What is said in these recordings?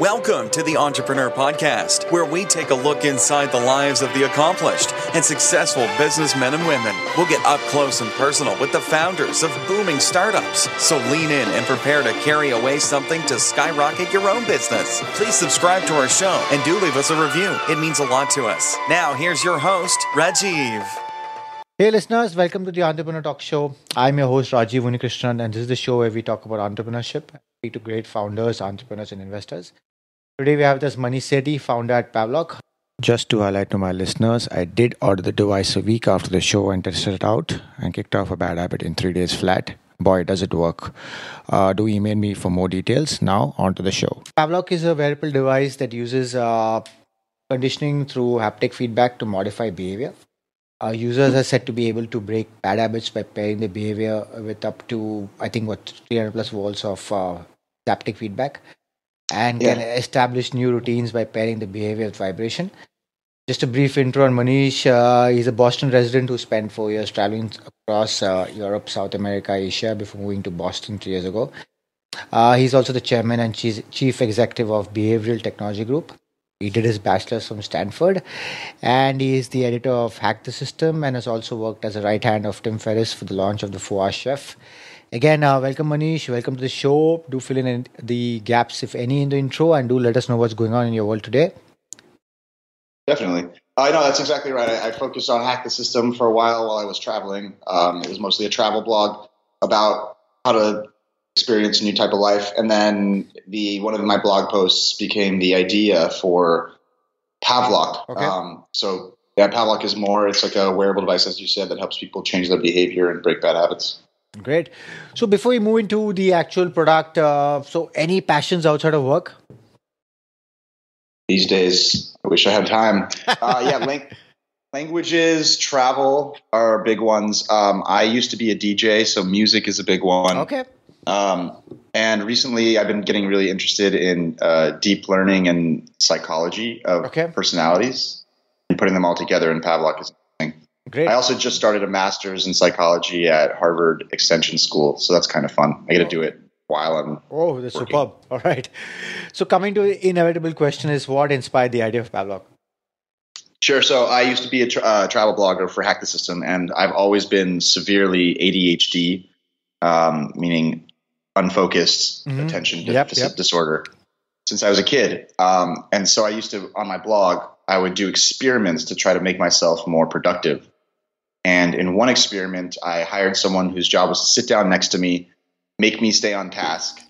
Welcome to the Entrepreneur Podcast, where we take a look inside the lives of the accomplished and successful businessmen and women. We'll get up close and personal with the founders of booming startups. So lean in and prepare to carry away something to skyrocket your own business. Please subscribe to our show and do leave us a review. It means a lot to us. Now, here's your host, Rajiv. Hey listeners, welcome to the Entrepreneur Talk Show. I'm your host Rajiv Unikrishnan, and this is the show where we talk about entrepreneurship, speak to great founders, entrepreneurs, and investors. Today we have this Maneesh Sethi, founder at Pavlok. Just to highlight to my listeners, I did order the device a week after the show and tested it out and kicked off a bad habit in three days flat. Boy, does it work. Uh, do email me for more details. Now, on to the show. Pavlok is a wearable device that uses uh, conditioning through haptic feedback to modify behavior. Uh, users are said to be able to break bad habits by pairing the behavior with up to, I think, what 300 plus volts of uh, haptic feedback and Yeah. can establish new routines by pairing the behavior with vibration. Just a brief intro on Maneesh. Uh, he's a Boston resident who spent four years traveling across uh, Europe, South America, Asia before moving to Boston three years ago. Uh, he's also the chairman and chief chief executive of Behavioral Technology Group. He did his bachelor's from Stanford, and he is the editor of Hack the System and has also worked as a right hand of Tim Ferriss for the launch of the Four Chef. Again, uh, welcome Maneesh. Welcome to the show. Do fill in the gaps, if any, in the intro, and do let us know what's going on in your world today. Definitely. I know that's exactly right. I, I focused on Hack the System for a while while I was traveling. Um, it was mostly a travel blog about how to experience a new type of life. And then the one of my blog posts became the idea for Pavlok. Okay. Um, so yeah, Pavlok is more. It's like a wearable device, as you said, that helps people change their behavior and break bad habits. Great. So before we move into the actual product, uh, so any passions outside of work? These days, I wish I had time. Uh, yeah, lang- languages, travel are big ones. Um, I used to be a DJ, so music is a big one. Okay. Um, and recently, I've been getting really interested in uh, deep learning and psychology of Okay. personalities and putting them all together in Pavlok is. Great. I also just started a master's in psychology at Harvard Extension School, so that's kind of fun. I get to do it while I'm. Oh, that's working. superb. All right. So coming to the inevitable question is what inspired the idea of Pavlok? Sure. So I used to be a tra- uh, travel blogger for Hack the System, and I've always been severely ADHD, um, meaning unfocused Mhm. attention Yep, deficit yep. disorder, since I was a kid. Um, and so I used to, on my blog, I would do experiments to try to make myself more productive. And in one experiment, I hired someone whose job was to sit down next to me, make me stay on task,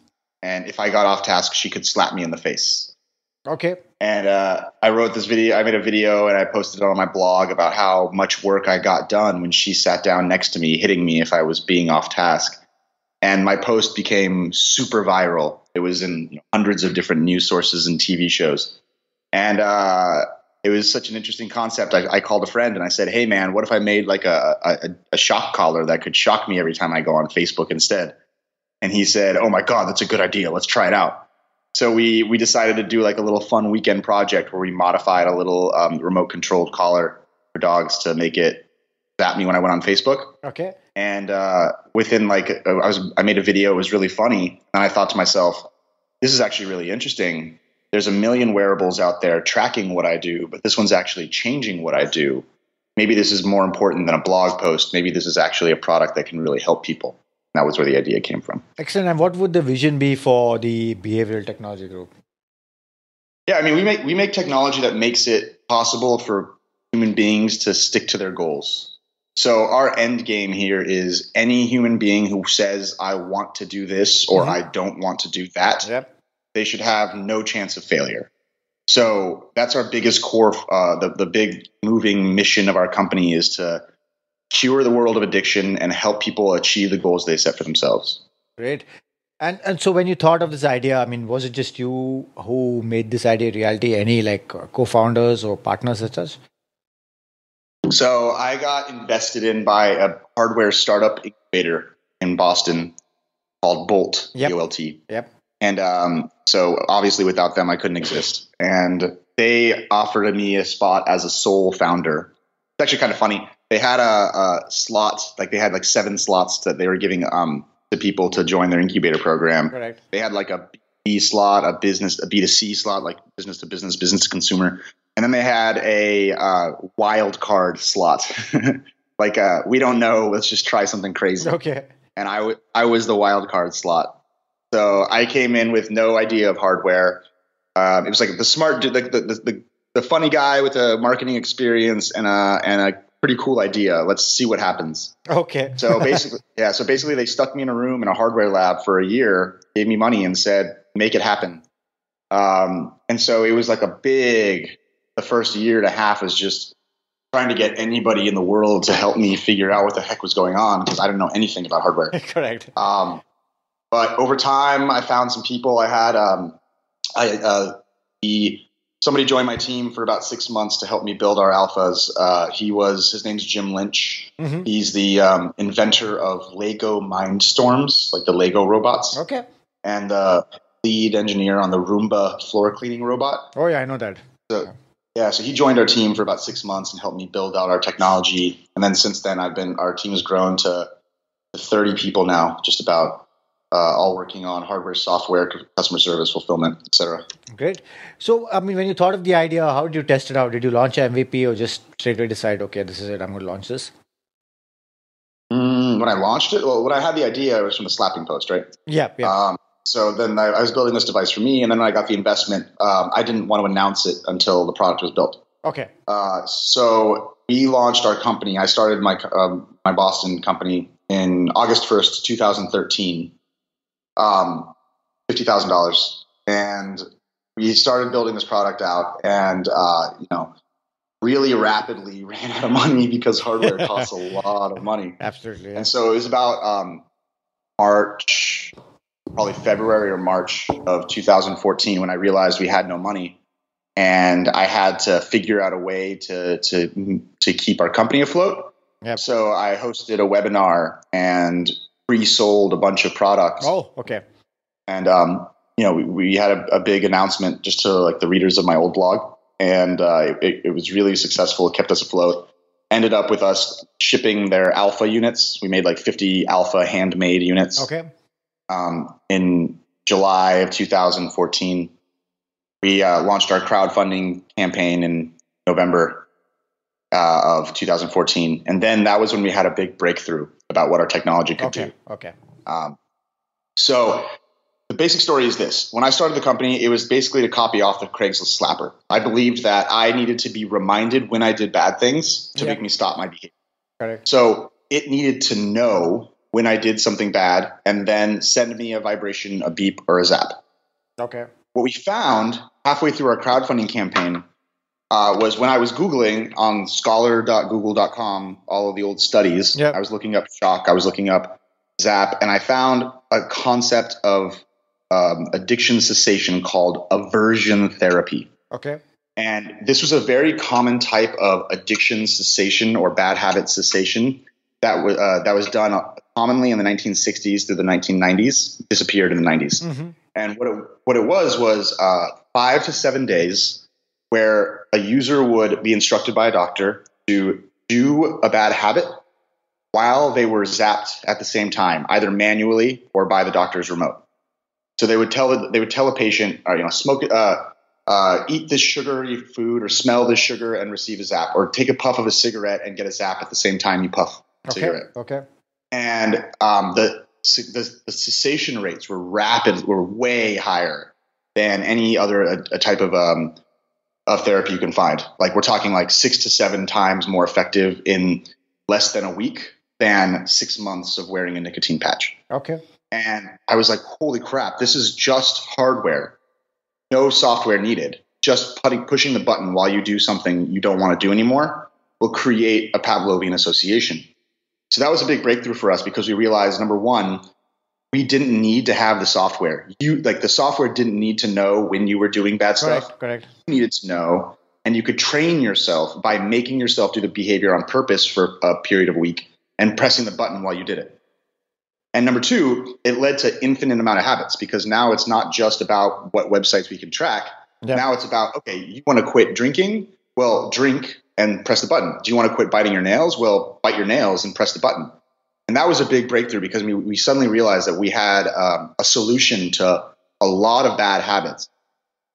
and if I got off task, she could slap me in the face Okay. and uh, I wrote this video. I made a video and I posted it on my blog about how much work I got done when she sat down next to me, hitting me if I was being off task. And my post became super viral. It was in you know, hundreds of different news sources and TV shows, and uh, it was such an interesting concept. I, I called a friend and I said, "Hey, man, what if I made like a, a, a shock collar that could shock me every time I go on Facebook instead?" And he said, "Oh my God, that's a good idea. Let's try it out." So we we decided to do like a little fun weekend project where we modified a little um, remote controlled collar for dogs to make it zap me when I went on Facebook. Okay. And uh, within like I was I made a video. It was really funny, and I thought to myself, this is actually really interesting. There's a million wearables out there tracking what I do, but this one's actually changing what I do. Maybe this is more important than a blog post. Maybe this is actually a product that can really help people. That was where the idea came from. Excellent. And what would the vision be for the behavioral technology group? Yeah, I mean, we make we make technology that makes it possible for human beings to stick to their goals. So our end game here is any human being who says I want to do this or Mhm. I don't want to do that, Yep. They should have no chance of failure. So that's our biggest core. Uh, the the big moving mission of our company is to cure the world of addiction and help people achieve the goals they set for themselves. Great. And and so when you thought of this idea, I mean, was it just you who made this idea reality? Any like co-founders or partners such as? So I got invested in by a hardware startup incubator in Boston called Bolt, Yep. B-O-L-T. Yep. And um, so obviously without them, I couldn't exist. And they offered me a spot as a sole founder. It's actually kind of funny. They had a, a slot, like they had like seven slots that they were giving um, to people to join their incubator program. Correct. They had like a B slot, a business, a B2C slot, like business to business, business to consumer. And then they had a uh, wild card slot. like, uh, we don't know, let's just try something crazy. Okay. And I, w- I was the wild card slot. So I came in with no idea of hardware. Um, it was like the smart, the, the, the, the funny guy with a marketing experience and a, and a pretty cool idea. Let's see what happens. Okay. So basically, yeah. So basically, they stuck me in a room in a hardware lab for a year, gave me money, and said, "Make it happen." Um, and so it was like a big. The first year and a half was just trying to get anybody in the world to help me figure out what the heck was going on because I didn't know anything about hardware. Correct. Um, but over time, I found some people. I had um, I uh, the somebody joined my team for about six months to help me build our alphas. Uh, he was his name's Jim Lynch. Mhm. He's the um, inventor of Lego Mindstorms, like the Lego robots, Okay. and the lead engineer on the Roomba floor cleaning robot. Oh yeah, I know that. Yeah, so he joined our team for about six months and helped me build out our technology. And then since then, I've been our team has grown to 30 people now, just about. Uh, all working on hardware, software, customer service, fulfillment, etc. Great. So, I mean, when you thought of the idea, how did you test it out? Did you launch an MVP or just straight away decide, okay, this is it, I'm going to launch this? Mm, when I launched it, well, when I had the idea, it was from the slapping post, right? Yeah, yeah. Um, so then I, I was building this device for me, and then when I got the investment, um, I didn't want to announce it until the product was built. okay. Uh, so we launched our company. I started my um, my Boston company in August first, two thousand thirteen. Um, fifty thousand dollars, and we started building this product out, and uh, you know, really rapidly ran out of money because hardware costs a lot of money. Absolutely. Yeah. And so it was about um, March, probably February or March of 2014 when I realized we had no money, and I had to figure out a way to to to keep our company afloat. Yep. So I hosted a webinar and pre-sold a bunch of products, Oh, okay. and um, you know we, we had a, a big announcement just to like the readers of my old blog, and uh, it, it was really successful. It kept us afloat ended up with us shipping their alpha units. We made like 50 alpha handmade units Okay. um, in July of 2014. We uh, launched our crowdfunding campaign in November uh, of 2014. And then that was when we had a big breakthrough about what our technology could Okay. do. Okay. Um, so the basic story is this: when I started the company, it was basically to copy off the Craigslist slapper. I believed that I needed to be reminded when I did bad things to Yeah. make me stop my behavior. Correct. So it needed to know when I did something bad and then send me a vibration, a beep, or a zap. Okay. What we found halfway through our crowdfunding campaign uh, was when I was Googling on scholar.google.com all of the old studies, Yep. I was looking up shock, I was looking up zap, and I found a concept of um, addiction cessation called aversion therapy. Okay. And this was a very common type of addiction cessation or bad habit cessation that was uh, that was done commonly in the 1960s through the 1990s. Disappeared in the 90s. hmm And what it, what it was was uh, five to seven days where a user would be instructed by a doctor to do a bad habit while they were zapped at the same time, either manually or by the doctor's remote. So they would tell they would tell a patient, or, you know, smoke, uh, uh, eat this sugary food, or smell this sugar and receive a zap, or take a puff of a cigarette and get a zap at the same time you puff a Okay. cigarette Okay. and um, the, the the cessation rates were rapid, were way higher than any other a, a type of um, of therapy you can find. Like we're talking like six to seven times more effective in less than a week than six months of wearing a nicotine patch. Okay. And I was like, holy crap, this is just hardware, no software needed. Just putting, pushing the button while you do something you don't want to do anymore will create a Pavlovian association. So that was a big breakthrough for us because we realized number one, we didn't need to have the software. You like the software didn't need to know when you were doing bad stuff Correct. Correct. you needed to know and you could train yourself by making yourself do the behavior on purpose for a period of a week and pressing the button while you did it and number two it led to infinite amount of habits because now it's not just about what websites we can track Yeah. now it's about okay you want to quit drinking well drink and press the button do you want to quit biting your nails well bite your nails and press the button and that was a big breakthrough because we, we suddenly realized that we had um, a solution to a lot of bad habits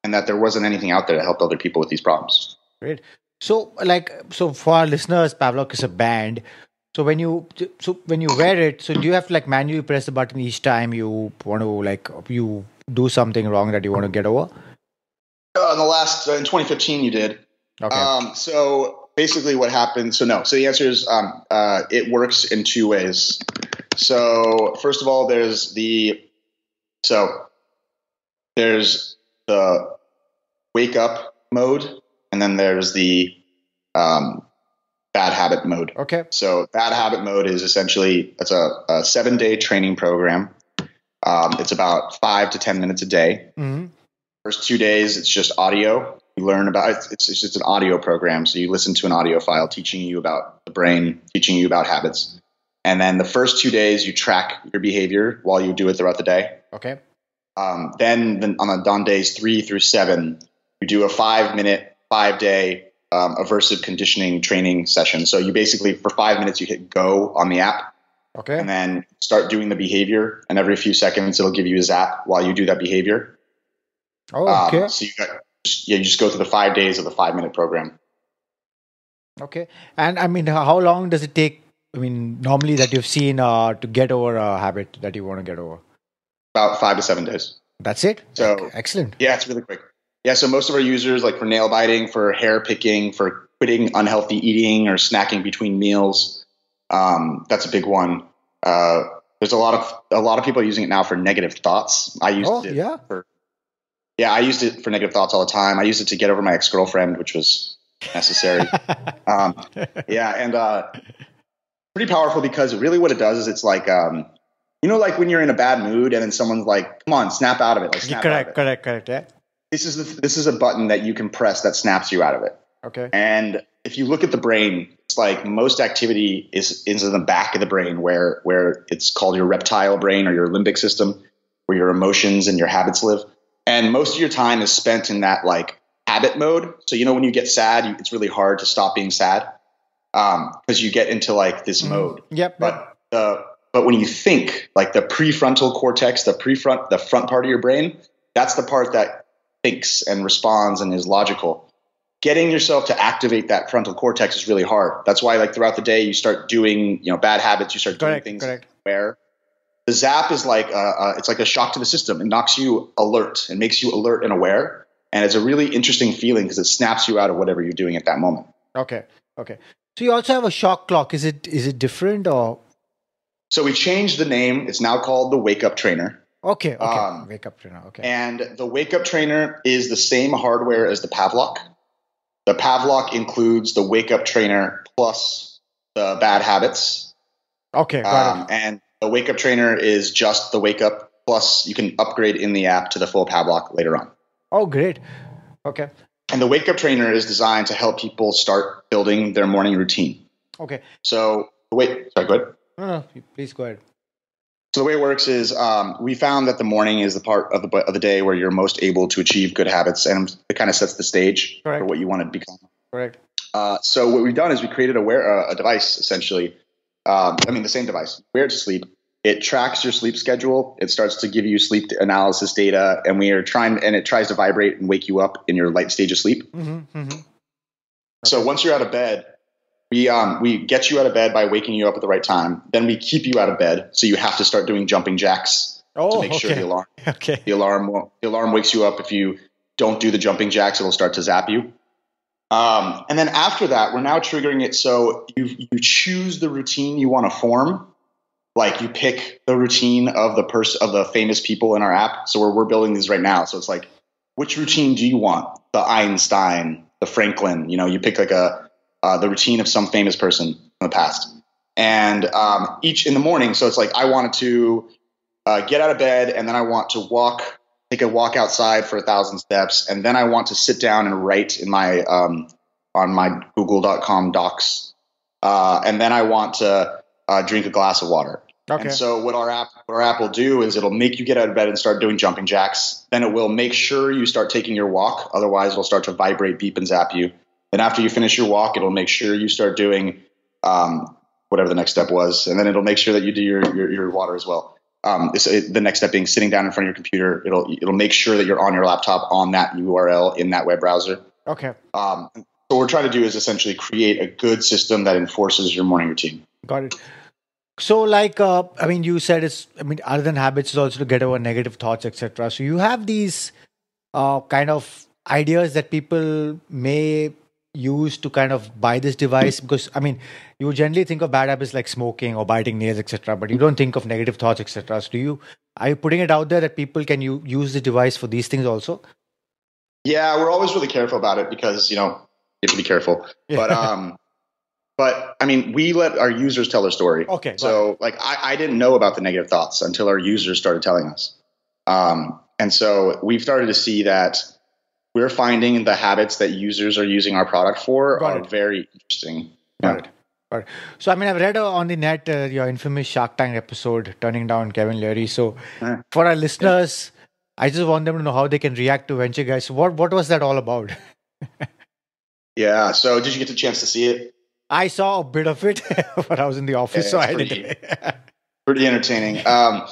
and that there wasn't anything out there to help other people with these problems. Great. So, like, so for our listeners, Pavlok is a band. So when you so when you wear it, so do you have to like manually press the button each time you want to like you do something wrong that you want to get over? Uh, in the last uh, in 2015, you did. Okay. Um, so basically, what happened? So no. So the answer is um, uh, it works in two ways. So first of all, there's the so there's the wake up mode, and then there's the um, bad habit mode. Okay. So bad habit mode is essentially it's a, a seven day training program. Um, it's about five to ten minutes a day. Mm-hmm. First two days, it's just audio. You learn about it's, it's just an audio program. So you listen to an audio file teaching you about the brain, teaching you about habits. And then the first two days, you track your behavior while you do it throughout the day. Okay. Um, then, then on, the, on days three through seven, you do a five minute, five day um, aversive conditioning training session. So you basically, for five minutes, you hit go on the app Okay. and then start doing the behavior. And every few seconds, it'll give you a zap while you do that behavior. oh, Um, okay. so you got, yeah, you just go through the five days of the five minute program. Okay. And I mean, how long does it take? I mean, normally that you've seen uh, to get over a habit that you want to get over. About five to seven days. That's it. So- Okay, excellent. Yeah, it's really quick. Yeah, so most of our users, like for nail biting, for hair picking, for quitting unhealthy eating or snacking between meals, um, that's a big one. Uh, there's a lot of a lot of people using it now for negative thoughts. I used Oh, it yeah? for yeah, I used it for negative thoughts all the time. I used it to get over my ex girlfriend, which was necessary. um, yeah, and uh, pretty powerful because really what it does is it's like um, you know, like when you're in a bad mood and then someone's like, "Come on, snap out of it!" Like snap out of correct. it Correct. Correct. Yeah. this is the, this is a button that you can press that snaps you out of it. Okay. And if you look at the brain, it's like most activity is is in the back of the brain where where it's called your reptile brain or your limbic system, where your emotions and your habits live. And most of your time is spent in that like habit mode. So you know when you get sad, you, it's really hard to stop being sad um, because you get into like this mm-hmm. mode. Yep. But the but when you think, like the prefrontal cortex, the prefront, the front part of your brain, that's the part that thinks and responds and is logical. Getting yourself to activate that frontal cortex is really hard. That's why, like throughout the day, you start doing, you know, bad habits. You start Correct, doing things correct. where the zap is like, uh, it's like a shock to the system. It knocks you alert and makes you alert and aware. And it's a really interesting feeling because it snaps you out of whatever you're doing at that moment. Okay. Okay. So you also have a shock clock. Is it is it different or So we changed the name. It's now called the Wake Up Trainer. okay? Okay. Um, Wake up trainer. Okay. And the Wake Up Trainer is the same hardware as the Pavlok. The Pavlok includes the Wake Up Trainer plus the bad habits. okay. Got Um, and the Wake Up Trainer is just the Wake Up plus you can upgrade in the app to the full Pavlok later on. Oh, great. Okay. And the Wake Up Trainer is designed to help people start building their morning routine. Okay. So, wait, sorry, go ahead. No, no. Please go ahead. So the way it works is um, we found that the morning is the part of the of the day where you're most able to achieve good habits, and it kind of sets the stage Correct. for what you want to become. Correct. Uh, so what we've done is we created a wear uh, a device essentially. Um, I mean, the same device. Wear it to sleep. It tracks your sleep schedule. It starts to give you sleep analysis data, and we are trying, and it tries to vibrate and wake you up in your light stage of sleep. Mm-hmm, mm-hmm. So once you're out of bed, we um, we get you out of bed by waking you up at the right time. Then we keep you out of bed, so you have to start doing jumping jacks Oh, to make sure the alarm Okay. the alarm the alarm wakes you up if you don't do the jumping jacks it'll start to zap you um, and then after that we're now triggering it so you you choose the routine you want to form. Like you pick the routine of the person of the famous people in our app. So we're, we're building these right now. So it's like which routine do you want? The einstein the franklin you know you pick like a uh, the routine of some famous person in the past. And um, each in the morning so it's like i wanted to uh, get out of bed and then I want to walk, take a walk outside for a thousand steps, and then I want to sit down and write in my um, on my Google.com docs, uh, and then I want to uh, drink a glass of water. Okay. And so what our app what our app will do is it'll make you get out of bed and start doing jumping jacks. Then it will make sure you start taking your walk. Otherwise, it'll start to vibrate, beep, and zap you. Then after you finish your walk, it'll make sure you start doing um, whatever the next step was, and then it'll make sure that you do your your, your water as well. Um, it, the next step being sitting down in front of your computer. It'll it'll make sure that you're on your laptop on that URL in that web browser. Okay. Um, so what we're trying to do is essentially create a good system that enforces your morning routine. Got it. So, like, uh, I mean, you said it's. I mean, other than habits, is also to get over negative thoughts, etc. So, you have these uh, kind of ideas that people may use to kind of buy this device because I mean, you generally think of bad habits like smoking or biting nails, etc. But you don't think of negative thoughts, etc. So, do you are you putting it out there that people can you use the device for these things also? Yeah, we're always really careful about it because you know you have to be careful. But um, but I mean, we let our users tell their story. Okay. So like, I, I didn't know about the negative thoughts until our users started telling us. Um, and so we've started to see that we're finding the habits that users are using our product for Got are it. very interesting. Got it. Got it. So, I mean, I've read uh, on the net uh, your infamous Shark Tank episode, Turning Down Kevin Leary. So, Uh, for our listeners, I just want them to know how they can react to venture guys. What what was that all about? Yeah. So did you get the chance to see it? I saw a bit of it, but I was in the office, Yeah, so I pretty- didn't. Pretty entertaining. Um,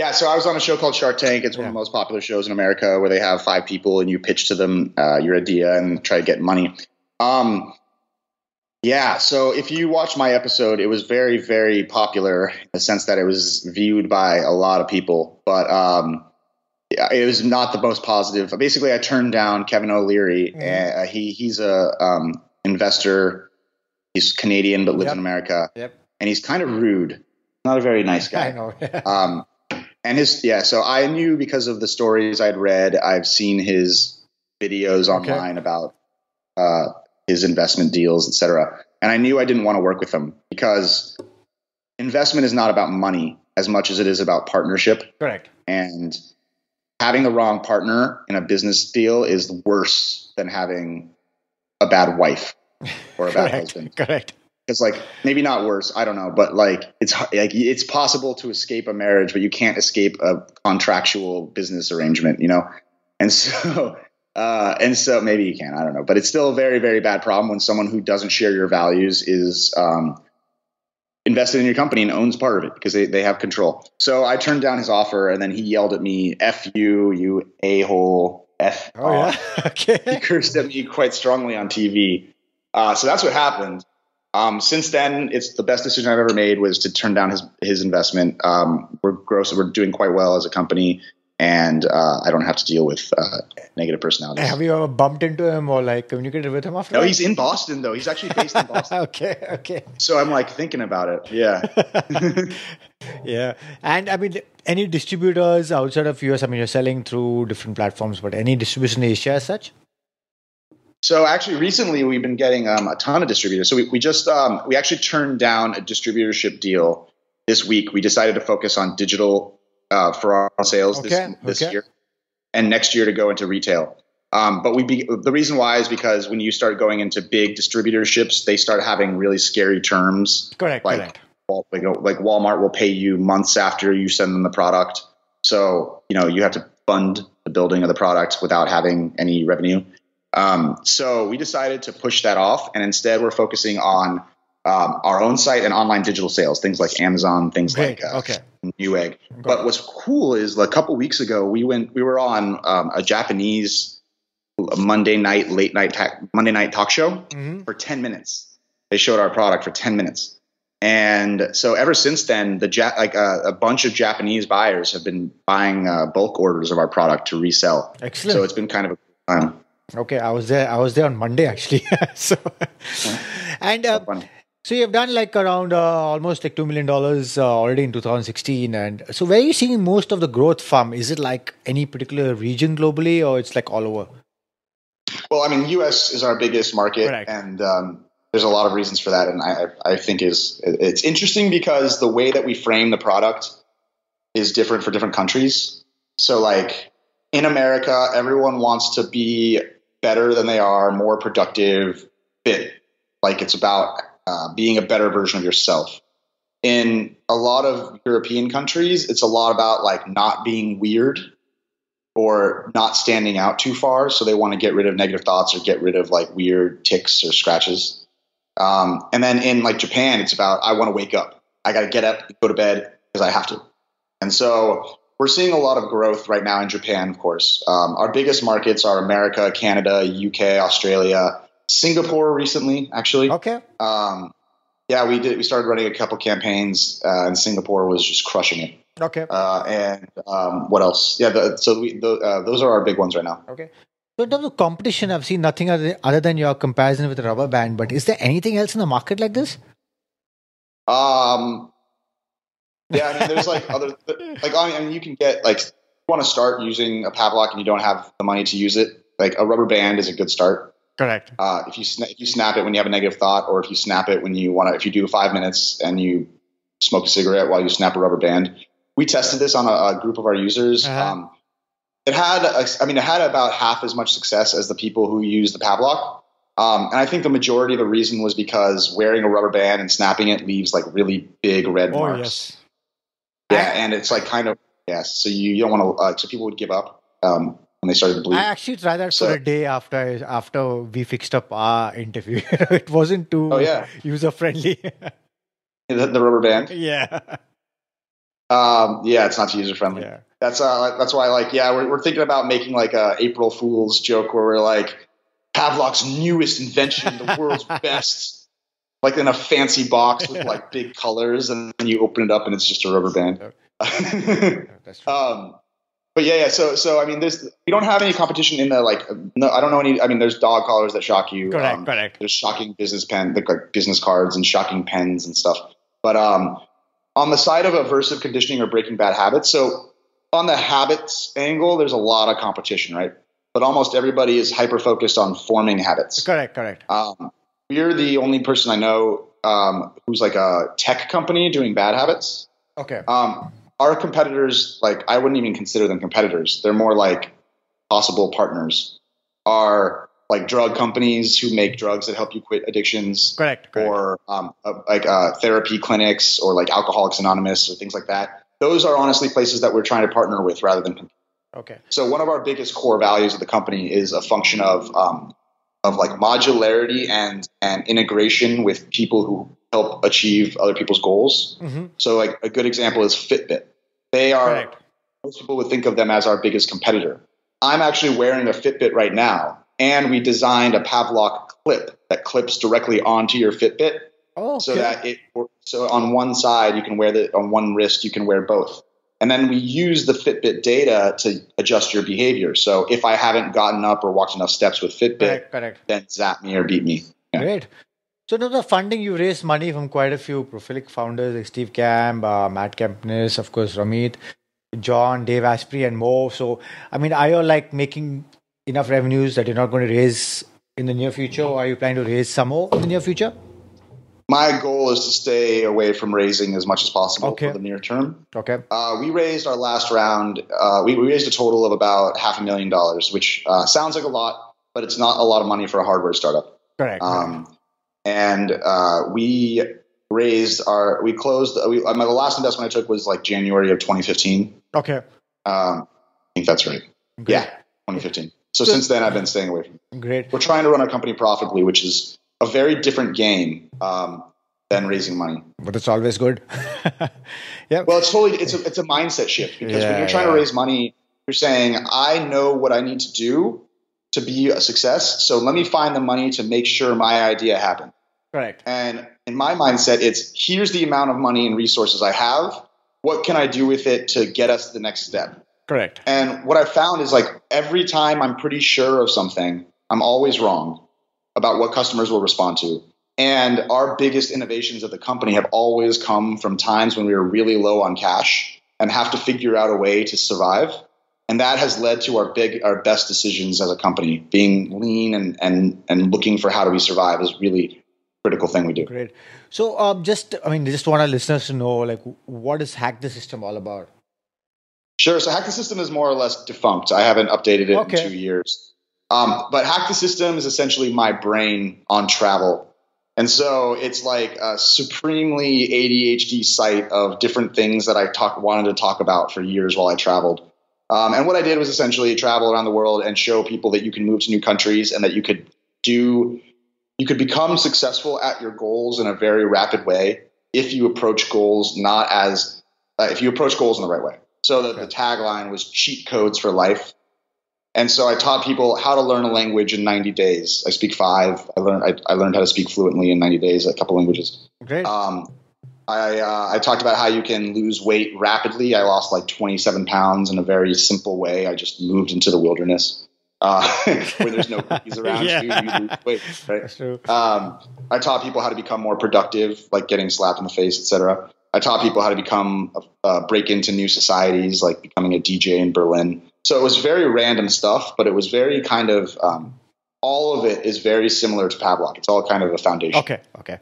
yeah, so I was on a show called Shark Tank. It's one of the most popular shows in America where they have five people and you pitch to them uh, your idea and try to get money. Um, yeah, so if you watch my episode, it was very, very popular in the sense that it was viewed by a lot of people, but um, it was not the most positive. Basically, I turned down Kevin O'Leary. Uh, he he's a um, investor. He's Canadian but lives Yep. in America, yep, and he's kind of rude. Not a very nice guy I know. um, and his yeah so i knew because of the stories i'd read i've seen his videos Okay. online about uh, his investment deals etc and i knew i didn't want to work with him because investment is not about money as much as it is about partnership Correct. and having the wrong partner in a business deal is worse than having a bad wife or a bad Correct. husband Correct. Because like maybe not worse i don't know but like it's like it's possible to escape a marriage but you can't escape a contractual business arrangement you know and so uh and so maybe you can i don't know but it's still a very very bad problem when someone who doesn't share your values is um invested in your company and owns part of it because they, they have control so i turned down his offer and then he yelled at me f you you a-hole f Oh yeah. okay. he cursed at me quite strongly on TV. Uh, so that's what happened. Um, since then, it's the best decision I've ever made was to turn down his his investment. Um, we're gross. We're doing quite well as a company, and uh, I don't have to deal with uh, negative personalities. Have you ever bumped into him or like communicated with him after? no, that? he's in Boston though. He's actually based in Boston. okay. Okay. so I'm like thinking about it. Yeah. yeah, and I mean, any distributors outside of US? I mean, you're selling through different platforms, but any distribution in Asia as such? So actually, recently we've been getting um, a ton of distributors. So we, we just um, we actually turned down a distributorship deal this week. We decided to focus on digital uh, for our sales Okay, this this okay. year, and next year to go into retail. Um, but we be, the reason why is because when you start going into big distributorships, they start having really scary terms. Correct. Like, correct. Like, like Walmart will pay you months after you send them the product. So you know you have to fund the building of the product without having any revenue. Um, so we decided to push that off, and instead we're focusing on um, our own site and online digital sales, things like Amazon, things Great. like uh, okay. Newegg. But what's cool is a couple weeks ago we went we were on um, a Japanese Monday night late night ta- Monday night talk show Mhm. for 10 minutes. They showed our product for 10 minutes. And so ever since then, the ja- like uh, a bunch of Japanese buyers have been buying uh, bulk orders of our product to resell. Excellent. So it's been kind of a time. Okay, I was there. I was there on Monday actually. so, and uh, so you've done like around uh, almost like two million dollars uh, already in 2016. And so, where are you seeing most of the growth from? Is it like any particular region globally, or it's like all over? Well, I mean, U.S. is our biggest market, Correct. and um, there's a lot of reasons for that. And I, I think is it's interesting because the way that we frame the product is different for different countries. So, like in America, everyone wants to be better than they are, more productive, fit. Like it's about uh, being a better version of yourself. In a lot of European countries, it's a lot about like not being weird or not standing out too far. So they want to get rid of negative thoughts or get rid of like weird ticks or scratches. Um, and then in like Japan, it's about I want to wake up. I got to get up, go to bed because I have to. And so we're seeing a lot of growth right now in Japan, of course. Um, our biggest markets are America, Canada, UK, Australia, Singapore recently, actually. Okay. Um, yeah, we did. We started running a couple campaigns, uh, and Singapore was just crushing it. Okay. Uh, and um, what else? Yeah, the, so we, the, uh, those are our big ones right now. Okay. So in terms of competition, I've seen nothing other, other than your comparison with the rubber band. But is there anything else in the market like this? Um, yeah, I mean, there's like other like I mean, you can get like you want to start using a Pavlok and you don't have the money to use it. Like a rubber band is a good start. Correct. Uh, if you sna- if you snap it when you have a negative thought, or if you snap it when you want to, if you do five minutes and you smoke a cigarette while you snap a rubber band, we tested this on a, a group of our users. Uh-huh. Um, it had, a, I mean, it had about half as much success as the people who use the Pavlok. Um, and I think the majority of the reason was because wearing a rubber band and snapping it leaves like really big red oh, marks. Yes. Yeah, and it's like kind of yes. So you, you don't want to. Uh, so people would give up um, when they started to bleed. I actually tried that So- for a day after after we fixed up our interview. it wasn't too Oh, yeah. user friendly. the, the rubber band. yeah. Um, yeah, it's not user friendly. Yeah. That's uh, that's why I like yeah, we're, we're thinking about making like a April Fool's joke where we're like Pavlok's newest invention, the world's best, like in a fancy box with like big colors, and then you open it up and it's just a rubber band. That's true. um, but yeah, yeah. So so I mean, there's we don't have any competition in the like. No, I don't know any. I mean, there's dog collars that shock you. correct. Um, correct. there's shocking business pen, like like business cards and shocking pens and stuff. But um, on the side of aversive conditioning or breaking bad habits, so on the habits angle, there's a lot of competition, right? But almost everybody is hyper focused on forming habits. Correct. Correct. Um, we're the only person I know um, who's like a tech company doing bad habits. Okay. Um, our competitors, like I wouldn't even consider them competitors. They're more like possible partners. Are like drug companies who make drugs that help you quit addictions, Correct. correct. or um, uh, like uh, therapy clinics, or like Alcoholics Anonymous, or things like that. Those are honestly places that we're trying to partner with rather than. compete. okay. So one of our biggest core values of the company is a function of um, of like modularity and and integration with people who help achieve other people's goals. hmm So like a good example is Fitbit. They are Correct. most people would think of them as our biggest competitor. I'm actually wearing a Fitbit right now, and we designed a Pavlok clip that clips directly onto your Fitbit, Oh, so that it so on one side you can wear the on one wrist you can wear both, and then we use the Fitbit data to adjust your behavior. So if I haven't gotten up or walked enough steps with Fitbit, correct. Correct. then zap me or beat me. Yeah. Great. So, in terms of funding, you raised money from quite a few prolific founders like Steve Kamb, uh, Matt Kepnes, of course, Ramit, John, Dave Asprey, and more. So, I mean, are you like making enough revenues that you're not going to raise in the near future, or are you planning to raise some more in the near future? My goal is to stay away from raising as much as possible Okay. for the near term. Okay. Uh, we raised our last round. Uh, we, we raised a total of about half a million dollars, which uh, sounds like a lot, but it's not a lot of money for a hardware startup. Correct. Um, and uh, we raised our. We closed. We, uh, my the last investment I took was like January of 2015. okay. Um, I think that's right. Great. Yeah, 2015. So since then, I've been staying away from. it. Great. We're trying to run our company profitably, which is a very different game um, than raising money. But it's always good. yeah. Well, it's totally it's a it's a mindset shift because when you're trying yeah. to raise money, you're saying I know what I need to do to be a success. So let me find the money to make sure my idea happens. Correct. And in my mindset, it's here's the amount of money and resources I have. What can I do with it to get us to the next step? Correct. And what I found is like every time I'm pretty sure of something, I'm always wrong about what customers will respond to. And our biggest innovations of the company have always come from times when we were really low on cash and have to figure out a way to survive. And that has led to our big, our best decisions as a company. Being lean and and and looking for how do we survive is really critical thing we do. Great. So, um, just I mean, just want our listeners to know, like, what is Hack the System all about? Sure. So Hack the System is more or less defunct. I haven't updated it Okay. in two years. Um, but Hack the System is essentially my brain on travel. And so it's like a supremely ADHD site of different things that I talk, wanted to talk about for years while I traveled. Um, and what I did was essentially travel around the world and show people that you can move to new countries and that you could do, you could become successful at your goals in a very rapid way if you approach goals not as uh, if you approach goals in the right way. So the, Okay. the tagline was cheat codes for life. And so I taught people how to learn a language in 90 days. I speak five. I learned I, I learned how to speak fluently in 90 days, a couple languages. Great. Um, I uh, I talked about how you can lose weight rapidly. I lost like 27 pounds in a very simple way. I just moved into the wilderness uh, where there's no cookies around Yeah. you. You lose weight, right? Um, I taught people how to become more productive, like getting slapped in the face, etc. I taught people how to become uh, break into new societies, like becoming a DJ in Berlin. So it was very random stuff, but it was very kind of um, all of it is very similar to Pavlok. It's all kind of a foundation. Okay, okay.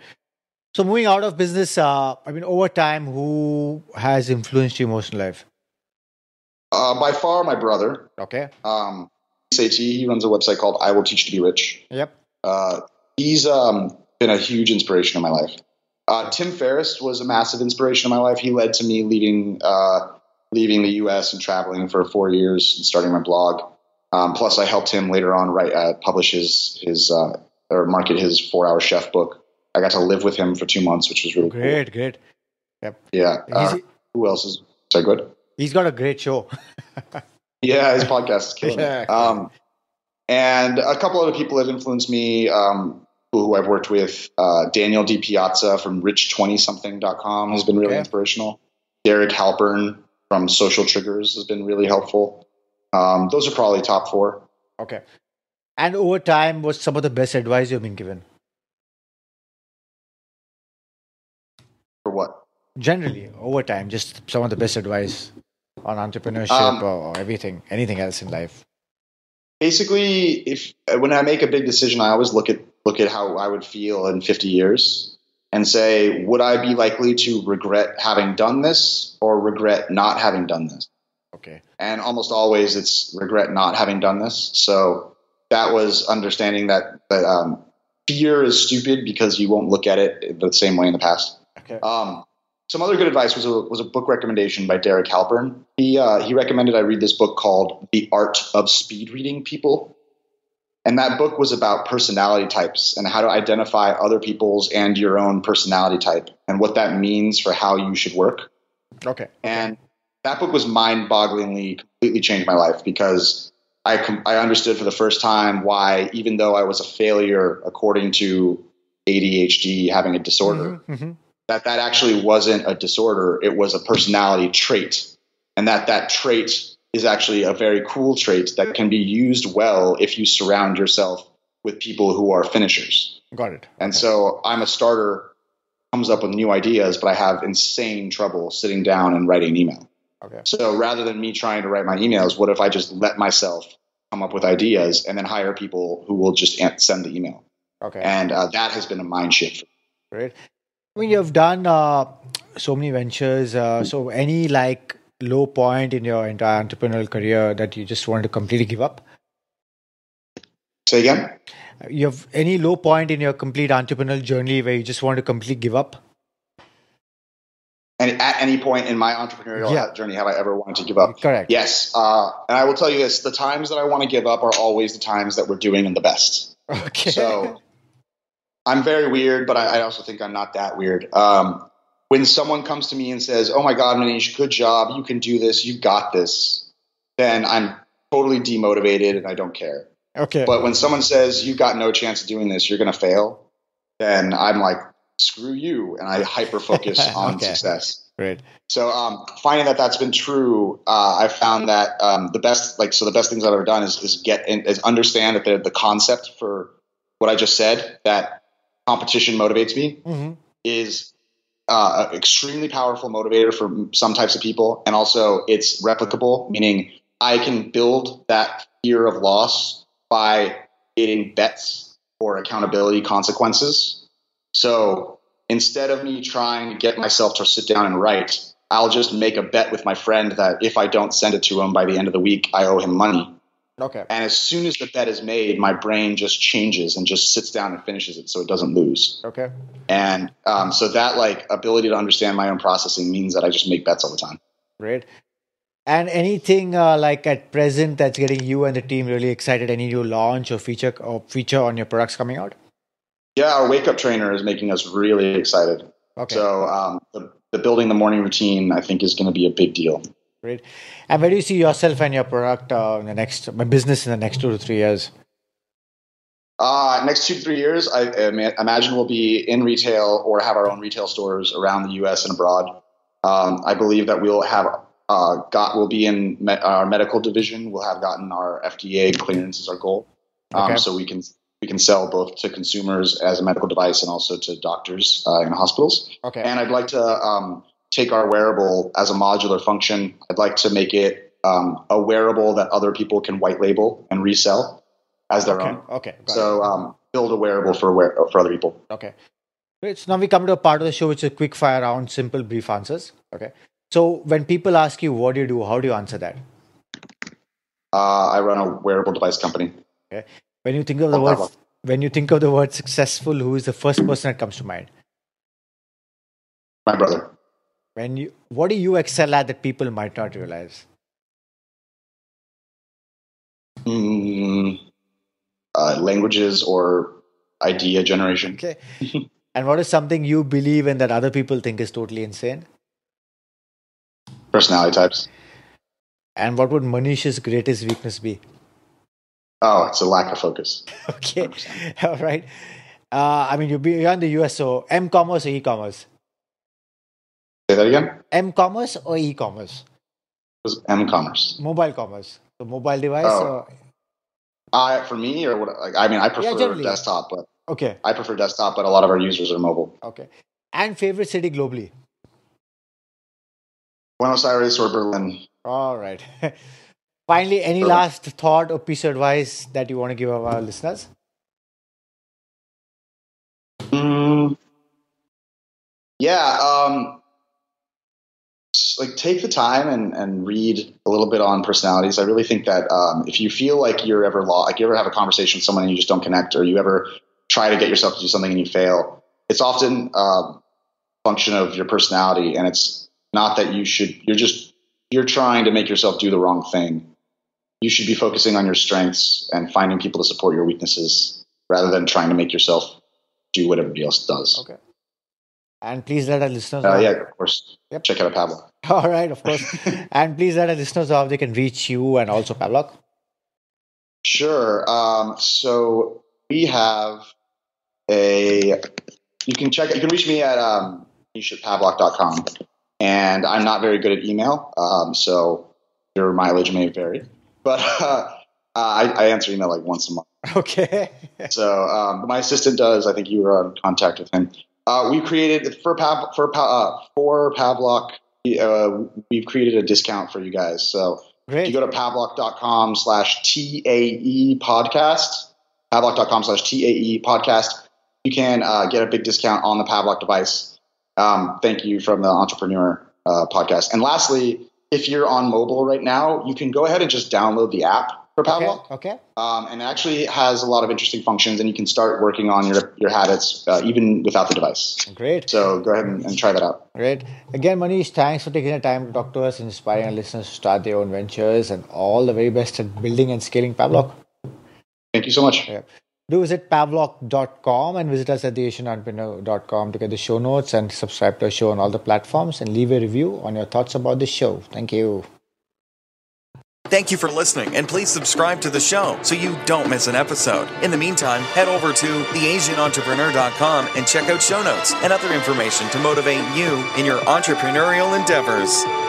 So moving out of business, uh, I mean, over time, who has influenced your emotional life? Uh, by far, my brother, Okay. um, he runs a website called I Will Teach to Be Rich. Yep. Uh, he's um, been a huge inspiration in my life. Uh, Tim Ferriss was a massive inspiration in my life. He led to me leading uh, leaving the U.S. and traveling for four years and starting my blog. Um, plus, I helped him later on write uh, publish his his uh, or market his four hour chef book. I got to live with him for two months, which was really Great, great. cool. Yeah. Uh, who else is? Sorry, good. he's got a great show. Yeah, his podcast is killing Yeah. Um, and a couple other people have influenced me who, who I've worked with. Uh, Daniel DiPiazza from rich20something.com has been really Okay. inspirational. Derek Halpern from Social Triggers has been really helpful. Um, those are probably top four. Okay. And over time, what's some of the best advice you've been given? For what? Generally, over time, just some of the best advice on entrepreneurship Um, or, or everything, anything else in life. Basically, if when I make a big decision, I always look at look at how I would feel in 50 years and say, would I be likely to regret having done this or regret not having done this? Okay. and almost always it's regret not having done this. So that was understanding that that um, fear is stupid because you won't look at it the same way in the past. Okay. Um, some other good advice was a, was a book recommendation by Derek Halpern. He uh, he recommended I read this book called The Art of Speed Reading People, and that book was about personality types and how to identify other people's and your own personality type and what that means for how you should work. Okay. And that book was mind-bogglingly completely changed my life because I com- I understood for the first time why even though I was a failure according to ADHD having a disorder Mhm. that that actually wasn't a disorder it was a personality trait and that that trait is actually a very cool trait that can be used well if you surround yourself with people who are finishers Got it. and Okay. so I'm a starter comes up with new ideas but I have insane trouble sitting down and writing an email Okay. so rather than me trying to write my emails, what if I just let myself come up with ideas and then hire people who will just send the email? Okay. And uh, that has been a mind shift. Great. I mean, you've done uh, so many ventures. Uh, so, any like low point in your entire entrepreneurial career that you just wanted to completely give up? Say again? You have any low point in your complete entrepreneurial journey where you just want to completely give up? And at any point in my entrepreneurial Yeah. journey, have I ever wanted to give up? Correct. Yes. Uh, and I will tell you this the times that I want to give up are always the times that we're doing in the best. Okay. So I'm very weird, but I, I also think I'm not that weird. Um, when someone comes to me and says, "Oh my God, Maneesh, good job! You can do this. You've got this," then I'm totally demotivated and I don't care. okay. But when someone says, "You've got no chance of doing this. You're going to fail," then I'm like, "Screw you!" and I hyper focus on Okay. success. Great. So um, finding that that's been true, uh, I found that um, the best, like, so the best things I've ever done is, is get in, is understand that the, the concept for what I just said, that competition motivates me, hmm is uh, extremely powerful motivator for some types of people, and also it's replicable, meaning I can build that fear of loss by creating bets or accountability consequences. So instead of me trying to get myself to sit down and write, I'll just make a bet with my friend that if I don't send it to him by the end of the week, I owe him money. Okay. And as soon as the bet is made, my brain just changes and just sits down and finishes it so it doesn't lose. Okay. And um, so that like ability to understand my own processing means that I just make bets all the time. Great. And anything uh, like at present that's getting you and the team really excited? Any new launch or feature or feature on your products coming out? Yeah, our wake up trainer is making us really excited. Okay. So um, the, the building the morning routine, I think, is going to be a big deal. Great. And where do you see yourself and your product uh, in the next, my business in the next two to three years? Uh, next two to three years, I, imagine we'll be in retail or have our own retail stores around the U.S. and abroad. Um, I believe that we'll have uh, got we'll be in me- our medical division. We'll have gotten our FDA clearance is our goal, um, okay. so we can we can sell both to consumers as a medical device and also to doctors uh, in hospitals. Okay. And I'd like to um, take our wearable as a modular function. I'd like to make it um, a wearable that other people can white label and resell as their okay. own. Okay. so um, build a wearable for wear- for other people. Okay. Great. So now we come to a part of the show which is a quick fire round, simple, brief answers. Okay. So when people ask you what do you do, how do you answer that? Uh, I run a wearable device company. Okay. When you think of the word when you think of the word successful, who is the first person that comes to mind? My brother. When you what do you excel at that people might not realize? Mm, uh, languages or idea generation. Okay. and what is something you believe in that other people think is totally insane? Personality types. And what would Maneesh's greatest weakness be? Oh, it's a lack of focus. okay. 100%. All right. Uh, I mean, you're in the US, so M commerce or e commerce? Say that again? M commerce or e commerce? It was M commerce. Mobile commerce. So mobile device oh. or uh, for me, or what? Like, I mean, I prefer yeah, desktop, but okay, I prefer desktop, but a lot of our users are mobile. Okay, and favorite city globally? Buenos Aires or Berlin. All right. Finally, any Berlin. last thought or piece of advice that you want to give our listeners? Mm, yeah, um, like take the time and, and read a little bit on personalities. I really think that um, if you feel like you're ever law, like you ever have a conversation with someone and you just don't connect, or you ever try to get yourself to do something and you fail, it's often a um, function of your personality, and it's not that you should. You're just you're trying to make yourself do the wrong thing. You should be focusing on your strengths and finding people to support your weaknesses rather than trying to make yourself do what everybody else does. Okay. And please let our listeners uh, know. Yeah, of course. Yep. Check out Pavlok. All right, of course. and please let our listeners know how they can reach you and also Pavlok. Sure. Um, so we have a. You can check. You can reach me at um, pavlok.com. And I'm not very good at email, um, so your mileage may vary. But uh, I, I, answer email like once a month. Okay. so um, my assistant does. I think you were in contact with him. Uh, we created for Pav, for uh, for Pavlok. Uh, we've created a discount for you guys. So Great. if you go to pavlok.com slash TAE podcast, pavlok.com slash TAE podcast, you can uh, get a big discount on the Pavlok device. Um, thank you from the Entrepreneur uh, podcast. And lastly, if you're on mobile right now, you can go ahead and just download the app for Pavlok. Okay. okay. Um, and it actually has a lot of interesting functions, and you can start working on your your habits uh, even without the device. Great. So go ahead and, and, try that out. Great. Again, Maneesh, thanks for taking the time to talk to us, inspiring our listeners to start their own ventures, and all the very best at building and scaling Pavlok. Thank you so much. Yeah. Do visit pavlok.com and visit us at theasianentrepreneur.com to get the show notes and subscribe to our show on all the platforms and leave a review on your thoughts about the show. Thank you. Thank you for listening, and please subscribe to the show so you don't miss an episode. In the meantime, head over to theasianentrepreneur.com and check out show notes and other information to motivate you in your entrepreneurial endeavors.